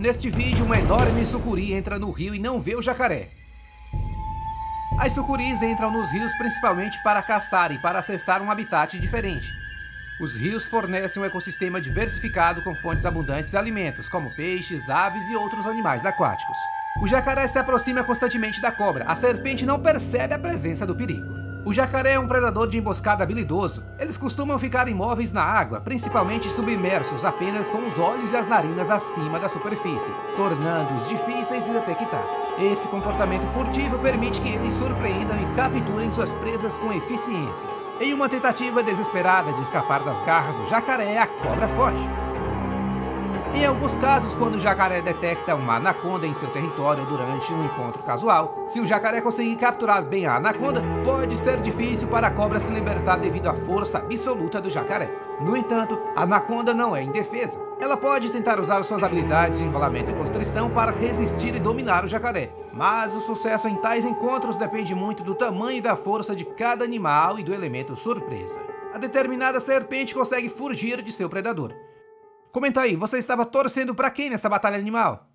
Neste vídeo, uma enorme sucuri entra no rio e não vê o jacaré. As sucuris entram nos rios principalmente para caçar e para acessar um habitat diferente. Os rios fornecem um ecossistema diversificado com fontes abundantes de alimentos, como peixes, aves e outros animais aquáticos. O jacaré se aproxima constantemente da cobra. A serpente não percebe a presença do perigo. O jacaré é um predador de emboscada habilidoso. Eles costumam ficar imóveis na água, principalmente submersos, apenas com os olhos e as narinas acima da superfície, tornando-os difíceis de detectar. Esse comportamento furtivo permite que eles surpreendam e capturem suas presas com eficiência. Em uma tentativa desesperada de escapar das garras do jacaré, a cobra foge. Em alguns casos, quando o jacaré detecta uma anaconda em seu território durante um encontro casual, se o jacaré conseguir capturar bem a anaconda, pode ser difícil para a cobra se libertar devido à força absoluta do jacaré. No entanto, a anaconda não é indefesa. Ela pode tentar usar suas habilidades de enrolamento e constrição para resistir e dominar o jacaré, mas o sucesso em tais encontros depende muito do tamanho e da força de cada animal e do elemento surpresa. A determinada serpente consegue fugir de seu predador, Comenta aí, você estava torcendo para quem nessa batalha animal?